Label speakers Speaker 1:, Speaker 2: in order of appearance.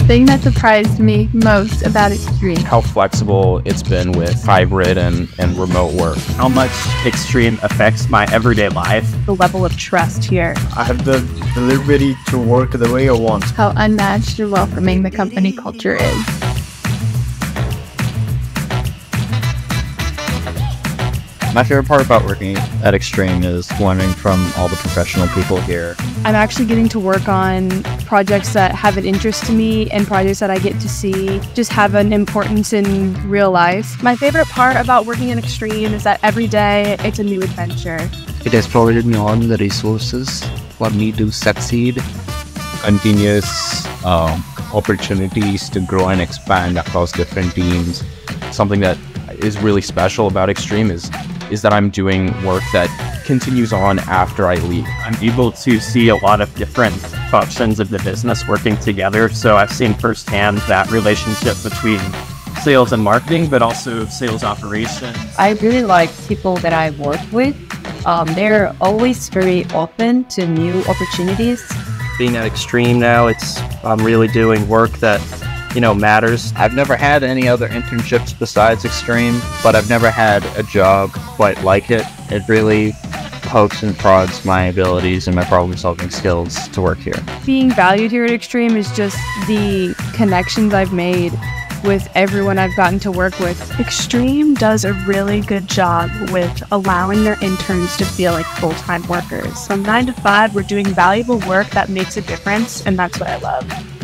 Speaker 1: thing that surprised me most about Extreme.
Speaker 2: How flexible it's been with hybrid and, and remote work.
Speaker 3: How much Extreme affects my everyday life.
Speaker 4: The level of trust here.
Speaker 5: I have the, the liberty to work the way I want.
Speaker 1: How unmatched and welcoming the company culture is.
Speaker 6: My favorite part about working at Extreme is learning from all the professional people here.
Speaker 4: I'm actually getting to work on projects that have an interest to me and projects that I get to see just have an importance in real life. My favorite part about working at Extreme is that every day it's a new adventure.
Speaker 7: It has provided me all the resources for me to succeed.
Speaker 2: Continuous um, opportunities to grow and expand across different teams. Something that is really special about Extreme is is that I'm doing work that continues on after I leave.
Speaker 3: I'm able to see a lot of different functions of the business working together. So I've seen firsthand that relationship between sales and marketing, but also sales operations.
Speaker 8: I really like people that I work with. Um, they're always very open to new opportunities.
Speaker 9: Being at Extreme now, it's I'm really doing work that you know, matters.
Speaker 6: I've never had any other internships besides Extreme, but I've never had a job quite like it. It really pokes and prods my abilities and my problem solving skills to work here.
Speaker 4: Being valued here at Extreme is just the connections I've made with everyone I've gotten to work with.
Speaker 10: Extreme does a really good job with allowing their interns to feel like full time workers. From nine to five, we're doing valuable work that makes a difference, and that's what I love.